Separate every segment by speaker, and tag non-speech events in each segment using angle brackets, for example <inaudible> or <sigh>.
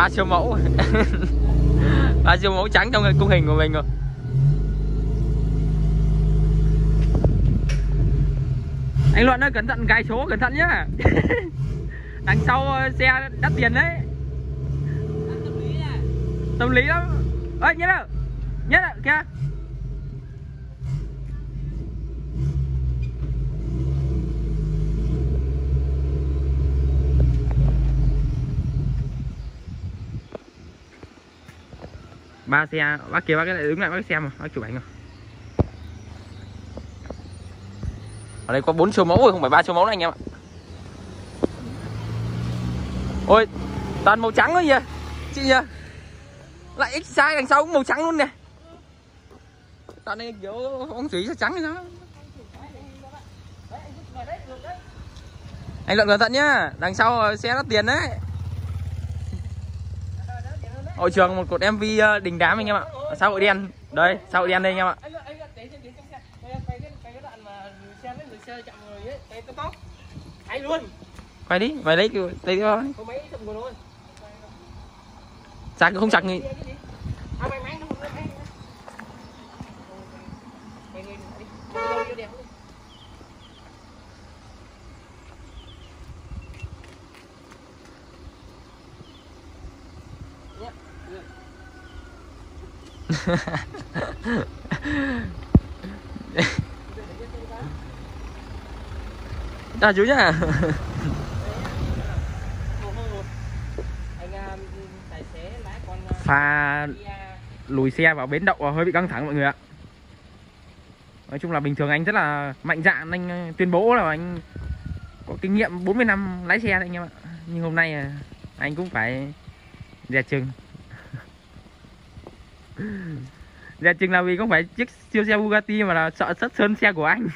Speaker 1: ba siêu mẫu. <laughs> Ba siêu mẫu trắng trong cung hình của mình rồi. Anh luận ơi cẩn thận gài số cẩn thận nhá. <laughs> Đằng sau ờ, xe đắt tiền đấy. Tâm lý lắm. Ơi nhất đâu? Nhất đâu? Kìa ba xe, bác kia bác cái lại đứng lại bác xem mà, bác chụp ảnh rồi ở đây có bốn siêu mẫu rồi, không phải ba siêu mẫu này anh em ạ. Ôi, toàn màu trắng thôi nhỉ chị nhỉ lại x size đằng sau cũng màu trắng luôn nè. Toàn này kiểu bóng thủy sao trắng hay sao? Anh luận cẩn thận nhá, đằng sau xe đắt tiền đấy hội trường một cột mv ờ, đình đám anh em ạ. Xã hội đen. Đây xã hội đen đây anh em ạ.
Speaker 2: Quay người người
Speaker 1: đi mày lấy cái
Speaker 2: chậm người luôn
Speaker 1: chặt không chặt gì
Speaker 2: à mày mang nó không mang mày đi đi đâu vô đẹp
Speaker 1: à chú nhá. Pha lùi xe vào bến đậu hơi bị căng thẳng mọi người ạ. Nói chung là bình thường anh rất là mạnh dạn, anh ờ, tuyên bố là anh có kinh nghiệm 40 năm lái xe đấy anh em ạ. Nhưng hôm nay ờ, anh cũng phải dè chừng dạ chừng là vì không phải chiếc siêu xe Bugatti mà là sợ sất sơn xe của anh.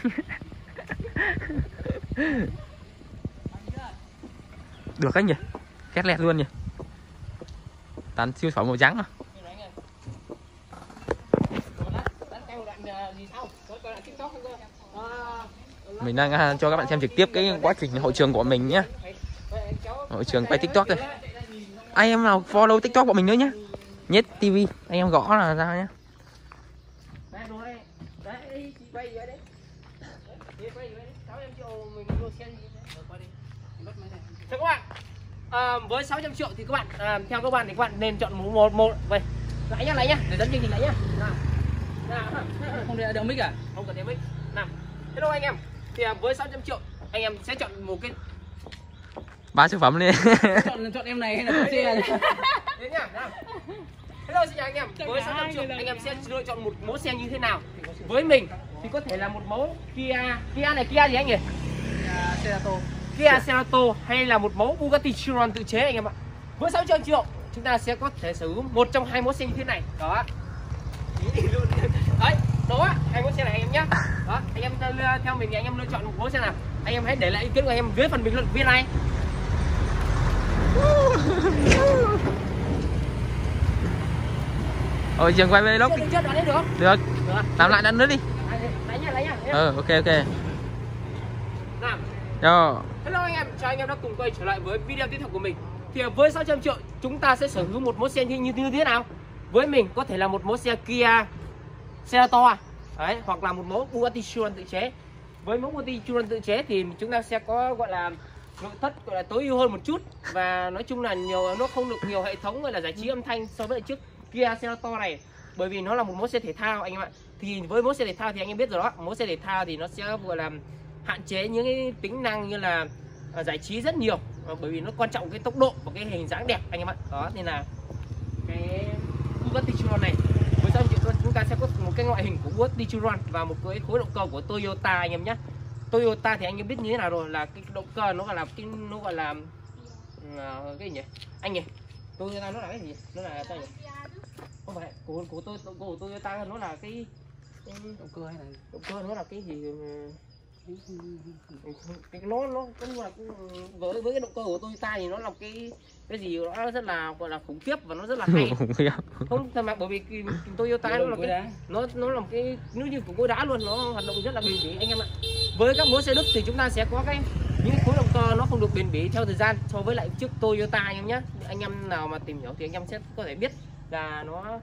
Speaker 1: <laughs> Được anh nhỉ? Két lẹt luôn nhỉ? Tán siêu phẩm màu trắng à? Mình đang à, cho các bạn xem trực tiếp cái quá trình hội trường của mình nhé. Hội trường quay tiktok đây, ai em nào follow tiktok của mình nữa nhé nhất tv anh em gõ là ra nhé
Speaker 2: Thưa các bạn, à, với 600 triệu thì các bạn à, theo các bạn thì các bạn nên chọn một một một. Vậy lại nhá lại nhá. Để dẫn chương trình lại nhá. Nào. Nào. <laughs>
Speaker 3: Không để đeo mic à?
Speaker 2: Không cần đeo mic. Nào. Hello anh em. Thì à, với 600 triệu anh em sẽ chọn một cái
Speaker 1: ba siêu phẩm đi.
Speaker 3: Chọn chọn em này hay là xe <laughs> này
Speaker 2: đến nhá nào. Hello xin chào anh em. Với 600 triệu anh em sẽ lựa chọn một mẫu xe như thế nào? Với mình thì có thể là một mẫu Kia Kia này Kia gì anh nhỉ?
Speaker 3: Xe tô
Speaker 2: Kia Cerato hay là một mẫu Bugatti Chiron tự chế anh em ạ. Với 600 triệu chúng ta sẽ có thể sở hữu một trong hai mẫu xe như thế này. Đó. Đấy đó. Hai mẫu xe này anh em nhé đó anh em theo, theo mình thì anh em lựa chọn một mẫu xe nào. Anh em hãy để lại ý kiến của anh em dưới phần bình luận viên này <laughs>
Speaker 1: hội trường quay vlog
Speaker 2: được được.
Speaker 1: Làm lại lần nữa đi.
Speaker 2: Lấy nhá lấy nhá
Speaker 1: ờ ok ok.
Speaker 2: Nào.
Speaker 1: Yo.
Speaker 2: Hello anh em, chào anh em đã cùng quay trở lại với video tiếp theo của mình. Thì với 600 triệu chúng ta sẽ sở hữu một mẫu xe như, như, thế nào? Với mình có thể là một mẫu xe Kia Cerato Đấy, hoặc là một mẫu Bugatti Chiron tự chế. Với mẫu Bugatti Chiron tự chế thì chúng ta sẽ có gọi là nội thất gọi là tối ưu hơn một chút. Và nói chung là nhiều nó không được nhiều hệ thống gọi là giải trí âm thanh so với chiếc Kia Cerato này. Bởi vì nó là một mẫu xe thể thao, anh em ạ. Thì với mẫu xe thể thao thì anh em biết rồi đó. Mẫu xe thể thao thì nó sẽ, gọi là, hạn chế những cái tính năng như là à, giải trí rất nhiều. Ờ, bởi vì nó quan trọng cái tốc độ và cái hình dáng đẹp, anh em ạ. Đó, nên là cái Bugatti Chiron này, với sáu triệu chúng ta sẽ có một cái ngoại hình của Bugatti Chiron và một cái khối động cơ của Toyota, anh em nhé Toyota thì anh em biết như thế nào rồi, là cái động cơ nó gọi là cái, nó gọi là à, cái gì nhỉ? Anh nhỉ? Toyota nó là cái gì? Nó là sao nhỉ? Không phải của của tôi của Toyota nó là cái, cái
Speaker 3: động cơ hay là
Speaker 2: động cơ nó là cái gì cái nó nó cũng là với với cái động cơ của Toyota thì nó là cái cái gì nó rất là gọi là khủng khiếp và nó rất là hay. <laughs> Không thật mà bởi vì cái Toyota nó là cái nó nó là một cái nếu như của cối đá luôn nó hoạt động rất là bền bỉ anh em ạ. Với các mẫu xe Đức thì chúng ta sẽ có cái những khối động cơ nó không được bền bỉ theo thời gian so với lại trước Toyota anh em nhé. Anh em nào mà tìm hiểu thì anh em sẽ có thể biết là nó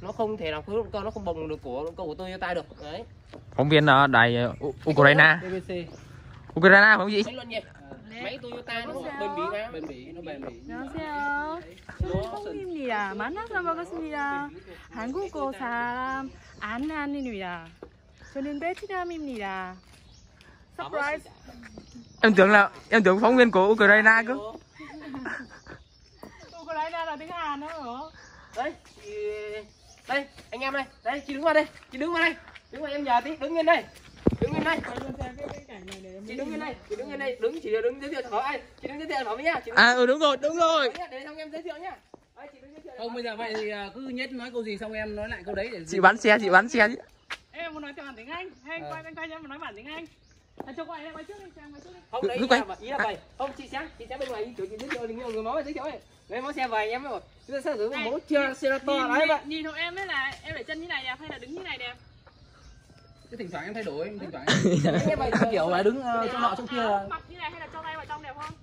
Speaker 2: nó không thể nào khối động cơ nó không bồng được của động cơ của Toyota được đấy
Speaker 1: phóng viên ở đài ờ, U- Ukraine
Speaker 3: BBC
Speaker 1: Ukraine phải không chị
Speaker 2: Tranh luận nhỉ máy Toyota nó
Speaker 4: 여보세요?
Speaker 2: bền bỉ mà
Speaker 3: bền bỉ nó bền bỉ
Speaker 4: 안녕하세요. 저는 콩입니다. 만나서 반갑습니다. 한국어 사람 안나입니다. 저는 베트남입니다. 서프라이즈.
Speaker 1: em tưởng là em tưởng phóng viên của Ukraine cơ
Speaker 4: Ukraine là tiếng Hàn đó hả?
Speaker 2: Đấy chị... đây anh em đây đây chị đứng vào đây chị đứng vào đây. Đứng vào em giờ tí đứng lên đây. Đứng lên đây. Chị đứng lên đây chị đứng lên đây đứng chỉ đứng giới thiệu phẩm ai. Chị đứng giới thiệu sản phẩm nhá chị đứng
Speaker 1: à ừ đúng rồi đúng rồi.
Speaker 2: Để xong em giới thiệu nhá.
Speaker 3: Không bây giờ vậy thì à, cứ nhất nói câu gì xong em nói lại câu đấy để
Speaker 1: chị bán xe chị bán xe. Chứ
Speaker 4: Em muốn nói tiếng tiếng Anh. Hay anh quay anh quay cho em muốn nói bản tiếng Anh. À, cho quay em quay trước đi, cho em quay trước đi.
Speaker 2: không
Speaker 1: Cứ-
Speaker 2: đấy ý
Speaker 1: quay.
Speaker 2: là, ý là vậy. Không chị sẽ chị sẽ bên ngoài chị giới thiệu những người máu giới thiệu ấy lấy máu xe về em rồi chúng ta sẽ dụng
Speaker 4: Này,
Speaker 2: máu chưa? xe to đấy vậy
Speaker 4: nhìn, hộ em ấy là em để chân như này đẹp hay là đứng như này đẹp?
Speaker 3: cứ thỉnh thoảng em thay đổi thỉnh thoảng
Speaker 2: em <laughs> vậy
Speaker 3: kiểu là đứng chỗ nọ chỗ kia.
Speaker 4: Mặc như này hay là cho tay vào trong đẹp không?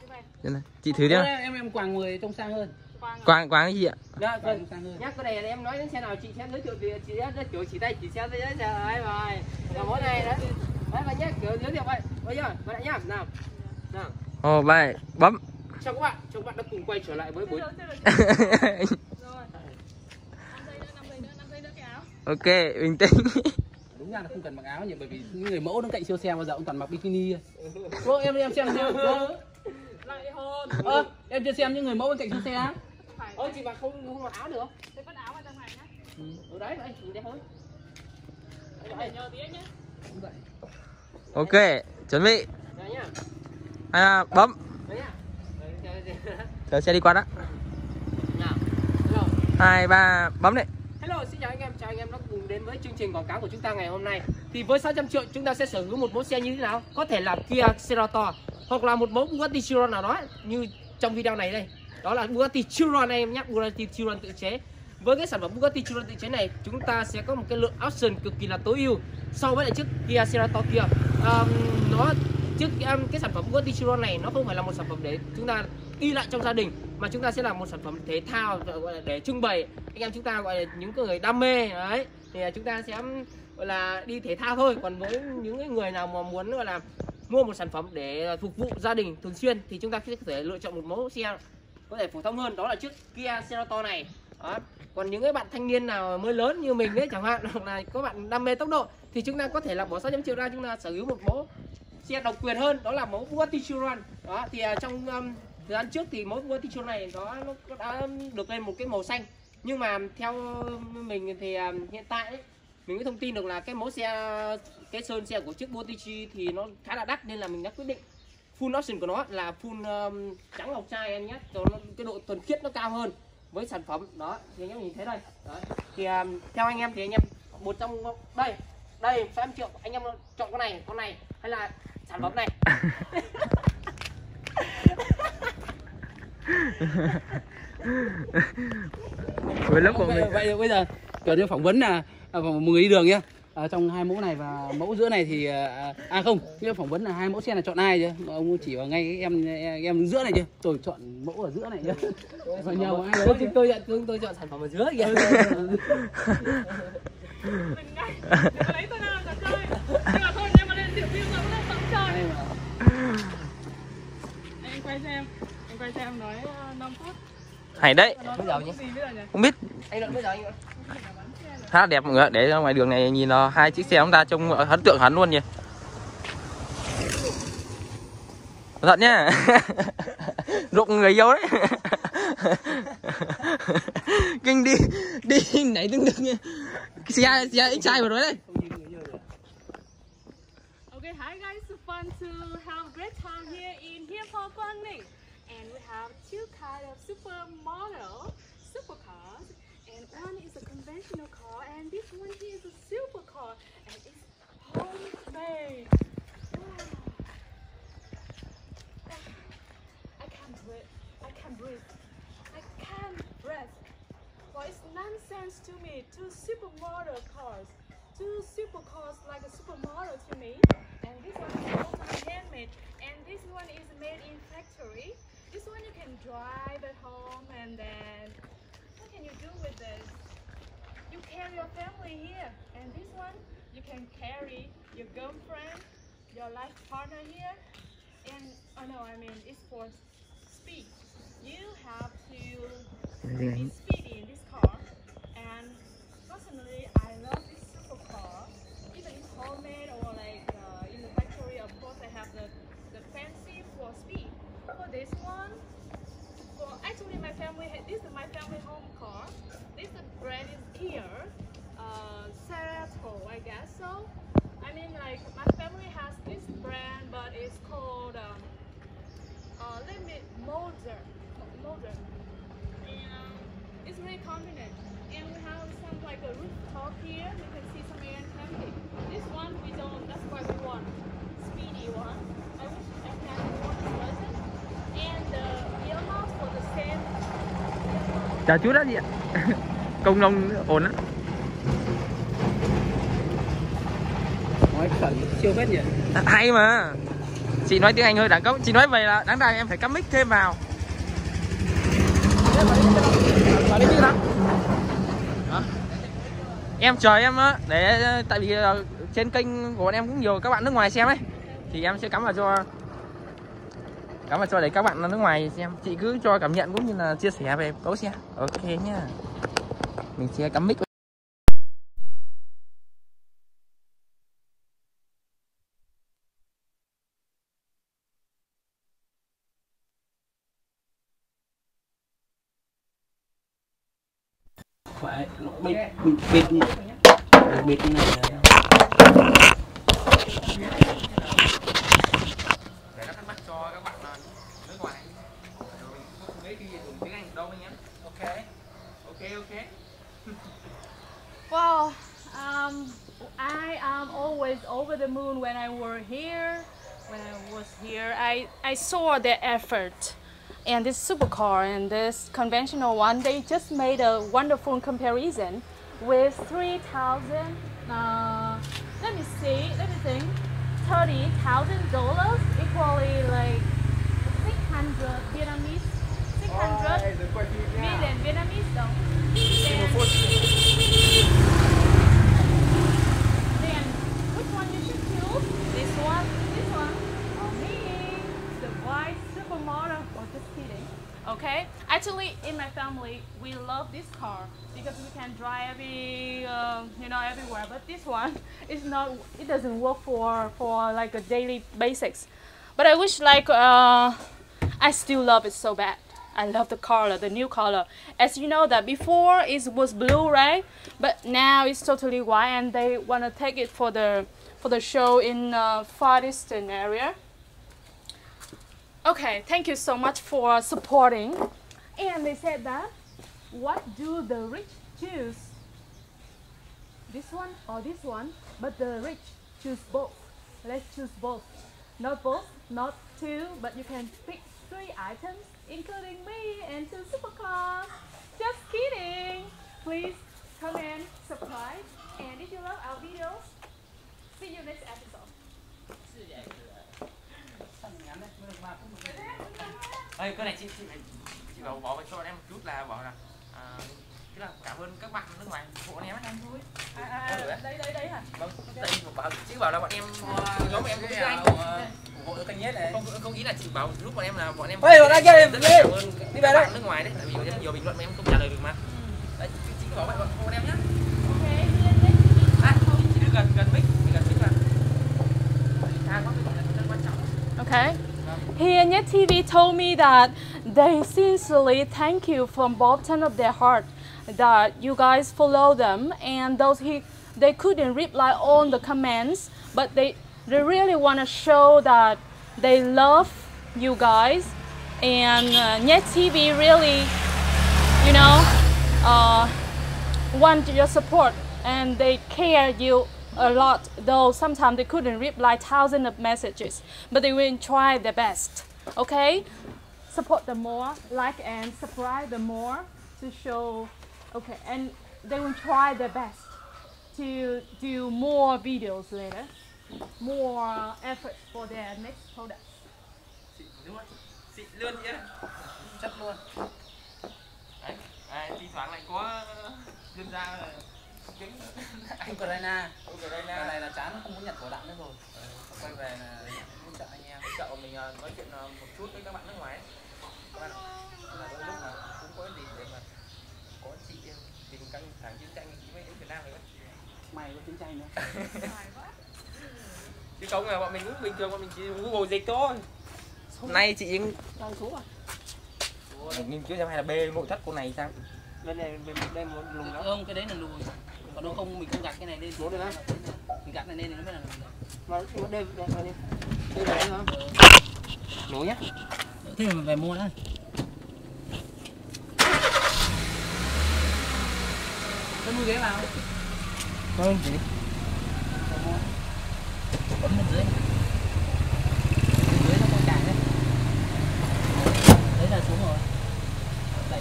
Speaker 4: Như vậy.
Speaker 1: Đây này, chị thử đi
Speaker 3: em em em quàng người trông sang hơn.
Speaker 4: Quang à?
Speaker 1: quàng quàng cái gì ạ?
Speaker 2: Dạ,
Speaker 3: quàng
Speaker 2: vâng.
Speaker 3: trông sang hơn.
Speaker 2: Nhắc cái này em nói đến xe nào chị sẽ giới thiệu thì chị sẽ giới thiệu chỉ tay chị sẽ giới thiệu. Ấy rồi. Và món này đấy. Đấy và nhé kiểu giới thiệu vậy. Bây giờ bạn lại nhá. Nào. Nào.
Speaker 1: Ồ vậy bấm
Speaker 2: chào các bạn chào các bạn đã cùng quay trở lại với
Speaker 4: Chưa
Speaker 2: bốn
Speaker 4: được, chưa được, <laughs> chưa được. Rồi. 5 giây nữa, 5 giây nữa, 5 giây nữa cái áo.
Speaker 1: ok bình tĩnh <laughs>
Speaker 3: đúng ra là không cần mặc áo nhỉ bởi vì những người mẫu đứng cạnh siêu xe bao giờ cũng toàn mặc bikini Ô, em em xem xem
Speaker 4: Lại hôn.
Speaker 3: ơ em chưa xem những người mẫu bên cạnh siêu xe á.
Speaker 2: Ôi chị mặc không không mặc áo được
Speaker 4: Thế vứt áo vào trong này nhá.
Speaker 2: ở đấy vậy chị đẹp hơn
Speaker 4: anh
Speaker 1: ok chuẩn bị
Speaker 2: đấy nhá
Speaker 1: à, bấm
Speaker 2: đấy nhá Đấy, chờ- <laughs>
Speaker 1: xe đi qua đó
Speaker 2: hello
Speaker 1: hai ba bấm đấy
Speaker 2: Hello, xin chào anh em, chào anh em đã cùng đến với chương trình quảng cáo của chúng ta ngày hôm nay. Thì với 600 triệu chúng ta sẽ sở hữu một mẫu xe như thế nào? Có thể là Kia Cerato hoặc là một mẫu Bugatti Chiron nào đó như trong video này đây. Đó là Bugatti Chiron anh em nhé, Bugatti Chiron tự chế. Với cái sản phẩm Bugatti Chiron tự chế này, chúng ta sẽ có một cái lượng option cực kỳ là tối ưu so với lại chiếc Kia Cerato kia. Um, nó trước um, cái sản phẩm Bugatti Chiron này nó không phải là một sản phẩm để chúng ta ghi lại trong gia đình mà chúng ta sẽ làm một sản phẩm thể thao gọi là để trưng bày. Anh em chúng ta gọi là những người đam mê đấy. Thì à, chúng ta sẽ gọi là đi thể thao thôi. Còn với những người nào mà muốn gọi là mua một sản phẩm để phục vụ gia đình thường xuyên thì chúng ta sẽ có thể lựa chọn một mẫu xe có thể phổ thông hơn. Đó là chiếc Kia Cerato này. Đó. còn những cái bạn thanh niên nào mới lớn như mình đấy chẳng hạn <laughs> hoặc là có bạn đam mê tốc độ thì chúng ta có thể là bỏ 600 triệu ra chúng ta sở hữu một mẫu xe độc quyền hơn. Đó là mẫu Bugatti Chiron đó thì à, trong um, thời gian trước thì Bugatti Chiron này nó, nó đã được lên một cái màu xanh. Nhưng mà theo mình thì à, hiện tại ấy, mình mới thông tin được là cái mẫu xe cái sơn xe của chiếc Bugatti thì nó khá là đắt nên là mình đã quyết định full option của nó là full um, trắng ngọc trai em nhé. Cho nó cái độ thuần khiết nó cao hơn với sản phẩm. Đó thì anh em nhìn thấy đây. Đó. thì um, theo anh em thì anh em một trong đây đây 600 triệu anh em chọn con này con này hay là sản phẩm này <laughs> <laughs> <laughs>
Speaker 1: với lớp của
Speaker 3: vậy,
Speaker 1: mình
Speaker 3: vậy bây giờ kiểu như phỏng vấn là à, một người đi đường nhá. À, trong hai mẫu này và mẫu giữa này thì à, à không như phỏng vấn là hai mẫu xe là chọn ai chứ? Ông chỉ vào ngay em em đứng giữa này chứ. Tôi chọn mẫu ở giữa này <laughs> chứ nhờ vào ai
Speaker 2: tôi,
Speaker 3: đó
Speaker 2: tôi, tôi, tôi, tôi chọn sản phẩm ở dưới kìa.
Speaker 4: Quay xem. Quay xem nói uh, 5 phút.
Speaker 1: hay đấy.
Speaker 4: Nói
Speaker 1: không biết.
Speaker 2: Anh luận bây giờ anh
Speaker 1: khá đẹp mọi người ạ. để ra ngoài đường này nhìn nó hai chiếc xe chúng ta trông ấn tượng hẳn luôn nhỉ. Cẩn thận nhá. <laughs> Rụng người yêu đấy. <laughs> Kinh đi đi nảy tương đương nha xe xe anh trai vừa nói đây
Speaker 4: Okay, hi guys, fun to have a great time here in Hiệp Hội Quang supermodel, supercars. And one is a conventional car, and this one here is a supercar. And it's homemade. Wow. I can't breathe. I can't breathe. I can't breathe. Well, it's nonsense to me. Two supermodel cars. two supercars like a supermodel to me. And this one is totally handmade. And this one is made in factory. This one you can drive and then what can you do with this? You carry your family here. And this one you can carry your girlfriend, your life partner here. And oh no, I mean it's for speed. You have to mm-hmm be speedy in this car. And personally, I love this supercar. Even it's homemade or like uh, in the factory, of course, I have the, the fancy for speed. For this one, for actually my family, ha- this is my family home car. This brand is here, uh, I guess so. I mean, like my family has this brand, but it's called um, uh, Limit Motor. Motor. And it's really convenient. And we have some like a rooftop here. You can see some air camping. This one we don't. That's why we want speedy one. I wish I can had one version. And the earmuffs for the same. earmuffs. <laughs>
Speaker 1: công nông ổn á.
Speaker 3: Nói chuẩn siêu phết nhỉ?
Speaker 1: Hay mà. Chị nói tiếng anh hơi đẳng cấp. Chị nói vậy là đáng ra em phải cắm mic thêm vào. Em chờ em á để tại vì ờ, trên kênh của bọn em cũng nhiều các bạn nước ngoài xem ấy. Thì em sẽ cắm vào cho cắm vào cho để các bạn nước ngoài xem. Chị cứ cho cảm nhận cũng như là chia sẻ về cấu xe ok nhá mình sẽ cắm mic
Speaker 3: phải bịt bịt bịt như bịt này là
Speaker 1: để nó thắc mắc cho các bạn nước ngoài rồi mình không cái gì dùng tiếng Anh đâu anh em ok ok ok
Speaker 4: Well, um, I am always over the moon when I were here. When I was here, I, I saw the effort. And this supercar and this conventional one, they just made a wonderful comparison with 3,000, uh, let me see, let me think, $30,000 equally like 600 Vietnamese, 600 million Vietnamese dong. Okay. Actually, in my family, we love this car because we can drive it uh, you know, everywhere. But this one <laughs> is not. It doesn't work for for like a daily basics. But I wish like uh, I still love it so bad. I love the color, the new color. As you know that before it was blue, right? But now it's totally white, and they wanna take it for the for the show in uh, Far Eastern area. Okay, thank you so much for supporting. And they said that, what do the rich choose? This one or this one? But the rich choose both. Let's choose both. Not both, not two, but you can pick three items, including me and two supercars. Just kidding. Please comment, subscribe, and if you love our videos, see you next episode.
Speaker 1: Ê, cái này chị chị phải chị bảo bỏ vào cho em một chút là bảo là à, tức là cảm ơn các bạn nước ngoài ủng hộ bọn em ấy.
Speaker 4: À, à, à,
Speaker 1: đấy.
Speaker 4: đây đây đây hả?
Speaker 1: Vâng, đây bảo chị bảo là bọn em nhóm em cũng tiếng Anh.
Speaker 3: Ủng hộ kênh nhất này
Speaker 1: Không không nghĩ là chị bảo lúc bọn em là bọn em
Speaker 3: Ê, bọn anh kia đi,
Speaker 1: rất
Speaker 3: đi.
Speaker 1: là cảm ơn
Speaker 3: Đi về
Speaker 1: bạn
Speaker 3: đâu?
Speaker 1: nước ngoài đấy tại vì có rất nhiều bình luận mà em không trả lời được mà. Đấy, chị, chị bảo vậy bọn bọn em nhá.
Speaker 4: Okay, here next.
Speaker 1: À, chị, chị cứ gần gần mic, chị gần mic vào. Thang quá, mic là rất quan trọng.
Speaker 4: Okay. Here, Net TV told me that they sincerely thank you from bottom of their heart that you guys follow them and those he they couldn't reply all the comments, but they they really want to show that they love you guys. And uh, Net TV really, you know, uh, want your support. And they care you a lot though sometimes they couldn't reply thousands of messages. But they will try their best okay? Support them more like and subscribe them more to show okay and they will try their best to do more videos later, more effort for their next products.
Speaker 1: xịn không xịn luôn nhá. Chất luôn. Đấy à, thi thoảng lại có dân ra kính.
Speaker 3: Ukraine.
Speaker 1: Ukraine.
Speaker 3: Cái này là chán không muốn nhặt vỏ đạn nữa rồi. Quay về là hỗ trợ anh em.
Speaker 1: chợ mình ờ, nói chuyện ờ, một chút với các bạn nước ngoài ấy. Các bạn là đôi lúc là cũng có gì để mà có chị em tình căng thẳng chiến tranh chị mới đến Việt Nam này
Speaker 3: mày có chiến tranh nữa
Speaker 1: chứ không là bọn mình cũng bình thường bọn mình chỉ google dịch thôi. Hôm nay chị
Speaker 2: đang xuống à?
Speaker 1: Mình nghiên cứu xem hay là bê nội thất cô này sao?
Speaker 2: Bên này bên đây một lùng đó.
Speaker 3: Không cái đấy là lùi. Còn nó không mình không gạt cái này lên.
Speaker 2: Bố được á.
Speaker 3: mình gạt này lên thì nó mới là
Speaker 2: mà đây đây đây đây. Đây là đây hả nổ nhá.
Speaker 3: Thế mà về mua nữa cái mũi ghế vào.
Speaker 2: Vâng chị
Speaker 3: bấm lên dưới dưới nó có chảy đấy đấy là xuống rồi đẩy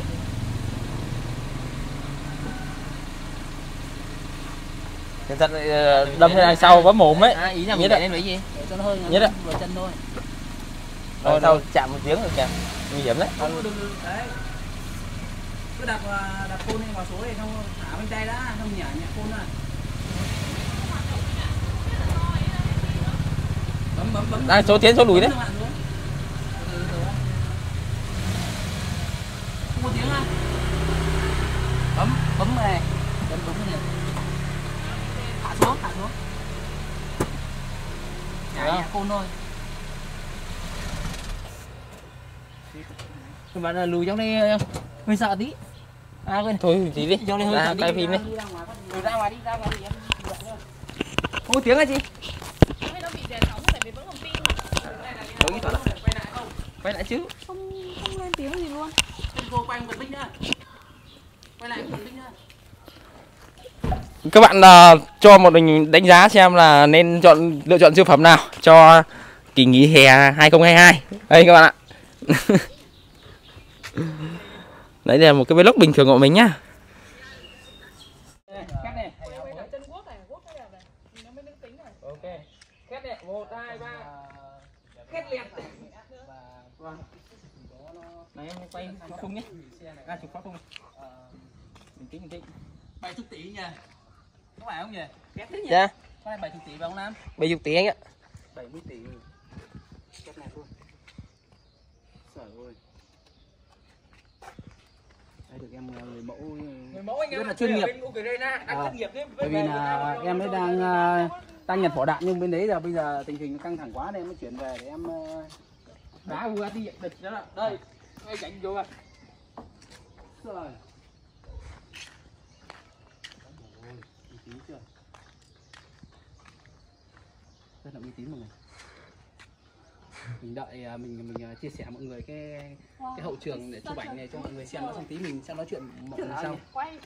Speaker 3: lên
Speaker 1: Thận ờ, đâm ra sau bấm mồm ấy
Speaker 2: à ý là
Speaker 1: Nhất
Speaker 2: mình đẩy lên gì?
Speaker 3: Để cho nó hơi
Speaker 1: ạ.
Speaker 3: vào chân thôi.
Speaker 1: Đằng sau chạm một tiếng rồi kìa. Nguy hiểm đấy.
Speaker 3: Không đừng đừng đấy. Cứ đạp à, đạp phone này vào số này xong thả bên tay đã không nhả nhả phone ra. Bấm bấm bấm.
Speaker 1: Đang số tiến số lùi đấy.
Speaker 3: Bấm đã. không có tiếng à? Bấm bấm này. Bấm đúng cái này xuống hạ xuống nhả phone thôi
Speaker 2: các bạn là lùi trong đây hơi sợ tí à quên
Speaker 1: thôi tí đi
Speaker 2: trong đây hơi
Speaker 1: ra
Speaker 2: sợ tí
Speaker 1: quay phim đi
Speaker 3: đi ra ngoài
Speaker 2: đi ra ngoài đi em không có tiếng hả chị
Speaker 4: nó.
Speaker 2: Đúng quay lại không quay lại chứ
Speaker 4: Không không lên tiếng gì luôn.
Speaker 3: vô quay một binh nữa quay lại một binh nữa
Speaker 1: các bạn ờ, cho một mình đánh giá xem là nên chọn lựa chọn siêu phẩm nào cho kỳ nghỉ hè 2022 đây các bạn ạ. <laughs> Đấy là một cái vlog bình thường của mình nhá.
Speaker 2: Này em quay chụp khung nhé. Ra chụp khung mình tính mình tính.
Speaker 3: Bảy chục tỷ nhỉ có phải không nhỉ?
Speaker 2: Dạ.
Speaker 3: Có này bảy chục tỷ phải không nam?
Speaker 2: Bảy chục tỷ anh ạ.
Speaker 3: 70 tỷ. Cái này luôn Trời ơi Đây được em là người mẫu
Speaker 2: người mẫu anh
Speaker 3: Rất
Speaker 2: em
Speaker 3: là chuyên nghiệp.
Speaker 2: bên Ukraine đang
Speaker 3: À,
Speaker 2: chuyên nghiệp đấy
Speaker 3: Bởi vì là em mới đang đang nhặt vỏ đạn nhưng bên đấy là bây giờ tình hình căng thẳng quá nên em mới chuyển về để em
Speaker 2: đá Bugatti địch đó là. Đây ngay cạnh vô. À
Speaker 3: Trời Ôi, uy tín chưa Rất là uy tín mọi người mình đợi à, mình mình à, chia sẻ mọi người cái cái hậu trường để chụp ảnh này cho mọi người xem nó xong tí mình sẽ nói chuyện mọi người sau
Speaker 4: Quay.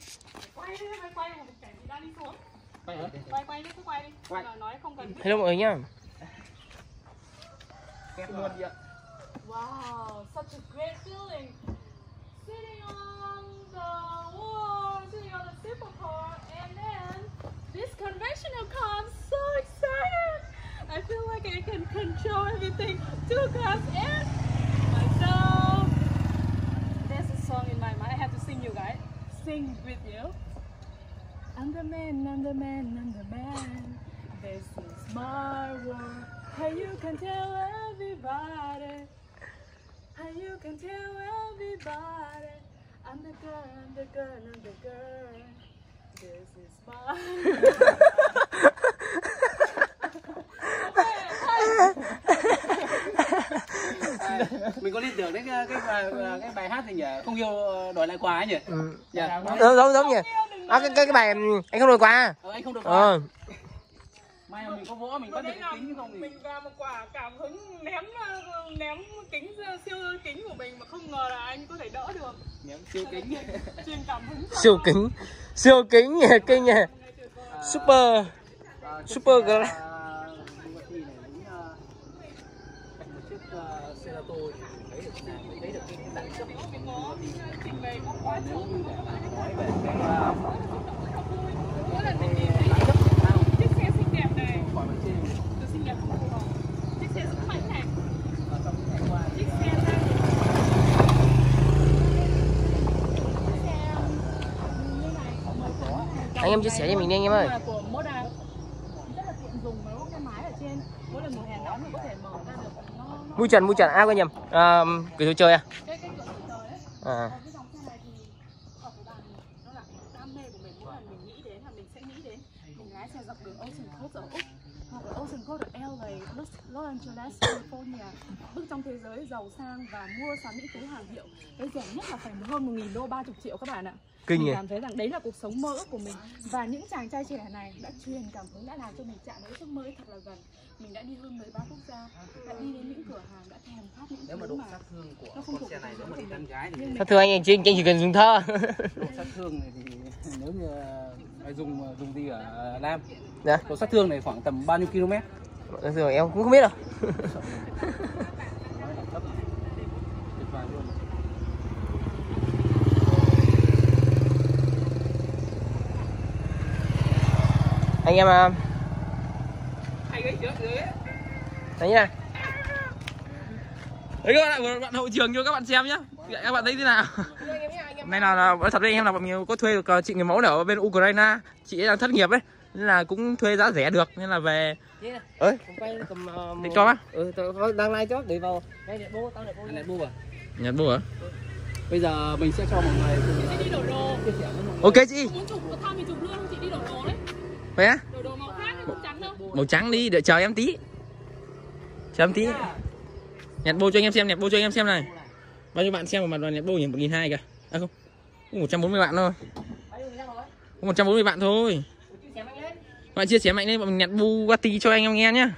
Speaker 4: Quay đi, quay quay một cảnh gì đang đi xuống.
Speaker 2: quay hả
Speaker 4: Quay quay đi, cứ quay đi.
Speaker 2: Quay.
Speaker 4: Nói không cần.
Speaker 2: hello mọi người nhá
Speaker 3: Kép luôn đi ạ
Speaker 4: Wow, such a great feeling. Sitting on the wall, sitting on the supercar, and then car. I'm so excited. I feel like I can control everything. Two cars and myself. There's a song in my mind. I have to sing you guys. Sing with you. I'm the man, I'm the man, I'm the man. This is my world. How you can tell everybody. How you can tell everybody. I'm the girl, I'm the girl, I'm the girl. This is my <laughs>
Speaker 3: mình có liên tưởng đến cái cái bài cái bài hát gì nhỉ? Không yêu đòi lại quà ấy nhỉ? Dạ.
Speaker 2: Giống giống giống nhỉ à, cái, cái cái bài anh không được qua
Speaker 3: Ờ, anh không được quà.
Speaker 2: ờ
Speaker 3: mà mình có võ mình bắt được cái kính không thì
Speaker 4: mình vào một quả cảm hứng ném uh, ném kính uh, siêu kính của mình mà không ngờ là anh có thể đỡ được.
Speaker 3: Ném siêu kính.
Speaker 4: truyền cảm hứng
Speaker 2: siêu kính. Siêu kính kinh nhỉ super.
Speaker 3: À,
Speaker 2: Super Grand.
Speaker 3: à, thì mình thấy được là mình thấy được cái đẳng cấp của
Speaker 4: cái nó trình bày có quá
Speaker 3: mà nói về cái à,
Speaker 4: mỗi lần mình nhìn thấy
Speaker 2: anh em chia sẻ cho mình đi anh em ơi.
Speaker 4: Là của Moda rất là tiện dùng mà nó có cái máy ở trên. Mỗi lần mùa hè nóng thì có thể mở ra được. Nó, nó
Speaker 2: Mui trần mui trần. À quên nhầm. À, cửa sổ trời à? À
Speaker 4: Còn cái dòng xe này thì ở của bạn nó là đam mê của mình mỗi lần mình nghĩ đến là mình sẽ nghĩ đến mình lái xe dọc đường Ocean Coast ở Úc hoặc là Ocean Coast ở LA, Los, Angeles, California. Bước trong thế giới giàu sang và mua sắm những thứ hàng hiệu. Cái rẻ nhất là phải hơn 1.000 đô 30 triệu các bạn ạ.
Speaker 2: Kinh
Speaker 4: mình
Speaker 2: nhỉ?
Speaker 4: cảm thấy rằng đấy là cuộc sống mơ ước của mình. Và những chàng trai trẻ này đã truyền cảm hứng đã làm cho mình chạm đến ước mơ thật là gần. Mình đã đi hơn 13 quốc gia đã đi đến những cửa hàng đã thèm khát những
Speaker 3: nếu mà
Speaker 4: mà
Speaker 3: sát thương của
Speaker 4: nó không
Speaker 3: con
Speaker 4: thuộc
Speaker 3: xe này nếu mà
Speaker 4: mình.
Speaker 3: con gái thì
Speaker 2: Sao thưa anh anh chị, anh chỉ cần dùng thơ <laughs>
Speaker 3: độ sát thương này thì nếu như phải dùng dùng gì ở Nam
Speaker 2: Dạ.
Speaker 3: Độ sát thương này khoảng tầm bao nhiêu km
Speaker 2: Rồi em cũng không biết đâu. <laughs> Anh em à. Đấy nha
Speaker 1: đấy các bạn ạ, bạn hậu trường cho các bạn xem nhá. Các bạn thấy thế nào? Này là, là thật anh em là bọn mình có thuê được ờ, chị người mẫu ở bên Ukraine chị ấy đang thất nghiệp ấy nên là cũng thuê giá rẻ được nên là về. Ơi
Speaker 2: Không quay cầm uh,
Speaker 1: Định cho á?
Speaker 2: Ừ, có- đang like cho để vào Đây để bố, tao bố
Speaker 3: anh lại bu à?
Speaker 1: Nhật bùa
Speaker 3: bây giờ mình sẽ cho mọi người
Speaker 4: chị đi đổ đồ.
Speaker 3: người.
Speaker 1: Ok chị.
Speaker 4: Muốn chụp có tham thì chụp luôn không chị đi đổ đồ đấy.
Speaker 1: Vậy á?
Speaker 4: Đổ đồ màu khác không trắng đâu
Speaker 1: màu trắng đi để chờ em tí. Chờ em tí. Nhặt bô cho anh em xem nhặt bô cho anh em xem này. Bao nhiêu bạn xem một mặt đoàn nhặt bô nhỉ? Một nghìn hai kìa. À không một trăm bốn mươi bạn thôi. Có một trăm bốn mươi bạn thôi bạn chia sẻ mạnh lên bọn mình nhặt Bugatti cho anh em nghe nhá.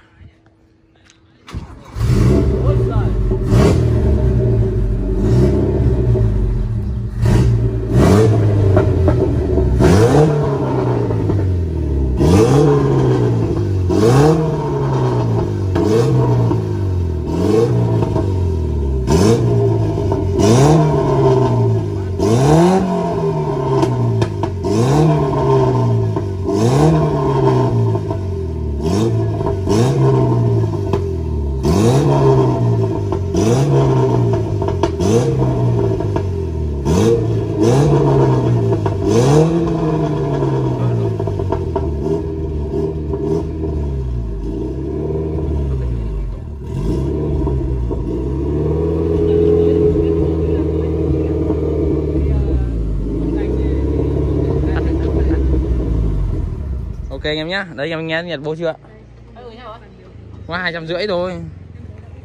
Speaker 1: Anh em nhá. Đấy em nghe nhặt bô chưa qua hai trăm rưỡi thôi.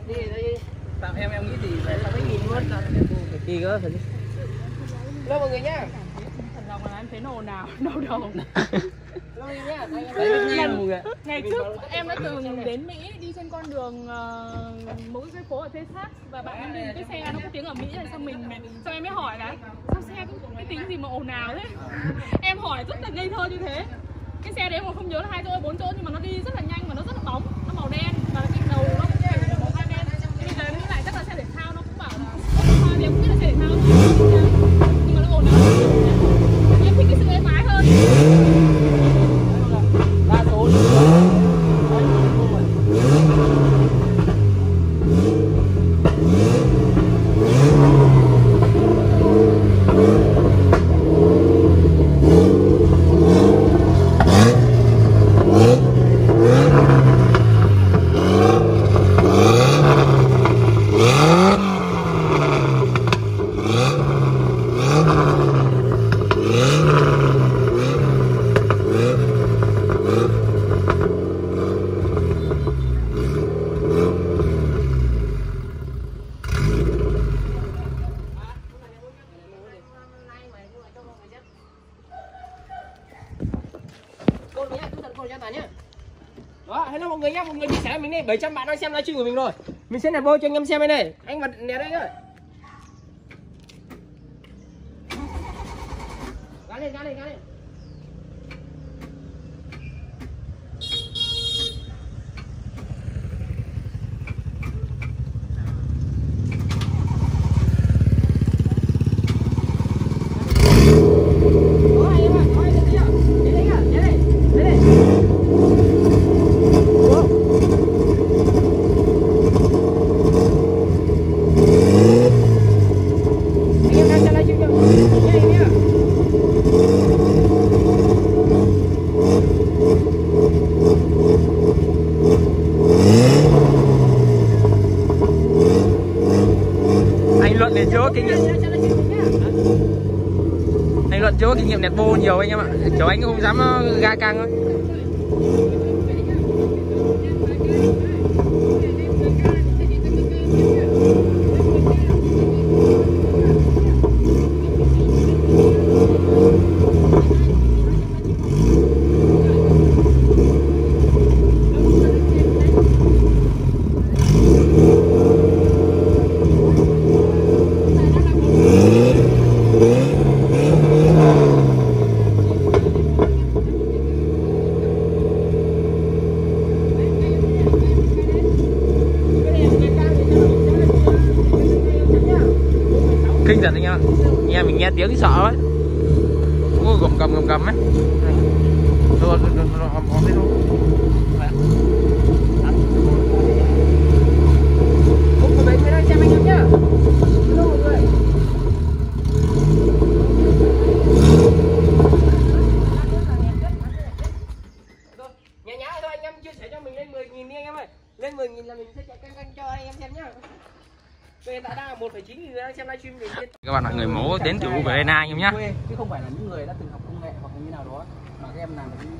Speaker 2: Đi đây
Speaker 3: tạm em em nghĩ thì
Speaker 2: là mấy nghìn luôn. Là Kỳ cơ phải đi. Hello mọi người nhá.
Speaker 4: Thật lòng là em thấy nó ồn ào đau đầu
Speaker 2: Hello mọi người nhá Anh em
Speaker 3: đấy tất nhiên mọi người <laughs>
Speaker 4: ngày trước em đã từng đến Mỹ đi trên con đường uh, mỗi cái phố ở Texas và bạn em đi một cái xe nó có tiếng ở Mỹ này xong mình xong em mới hỏi là sao xe có cái tính gì mà ồn ào thế? Em hỏi rất là ngây thơ như thế cái xe đấy mà không nhớ là hai chỗ hay bốn chỗ nhưng mà nó đi rất là nhanh và nó rất là bóng. Nó màu đen và cái đầu nó cũng màu hai đen. Thế bây giờ nghĩ lại chắc là xe thể thao nó cũng bảo là hoa mà thì cũng biết là xe thể thao nhưng mà nó ồn ào em thích cái sự êm ái hơn
Speaker 3: đa số
Speaker 2: Code nhá, chúng ta code cho tài nhá đó, hello mọi người nhá, mọi người chia sẻ với mình đi 700 bạn đang xem livestream của mình rồi Nẹt bô cho anh em xem đây này. Anh bật nẹt đây nhá Gắn lên, gắn lên, gắn lên Đó, anh em ạ, đó, anh em thấy chưa? Đến đây nhá, đến đây, đến đây Đó. Anh em đang xem livestream chưa? Nhá, anh em nhá.
Speaker 4: Luận chưa có kinh nghiệm nẹt bô nhiều anh em ạ. Kiểu anh cũng không dám ờ, ga căng thôi kinh thật anh em ạ nghe mình nghe tiếng sợ ấy Ui, gầm cầm gầm cầm ấy rồi rồi rồi rồi hòm hòm đi thôi
Speaker 2: Không có bến mới đang xem anh em nhá. Hello mọi người. Rồi, Nhả nhả thôi anh em chia sẻ cho mình lên 10 nghìn đi anh em ơi. Lên 10 nghìn là mình sẽ chạy căng căng cho anh em xem nhá. Bây giờ đã đang 1,9 nghìn người đang xem livestream mình trên
Speaker 4: các bạn là người mẫu đến từ Ukraine anh em nhá
Speaker 3: chứ không phải là những người đã từng học công nghệ hoặc như nào đó mà các em làm cái, cái,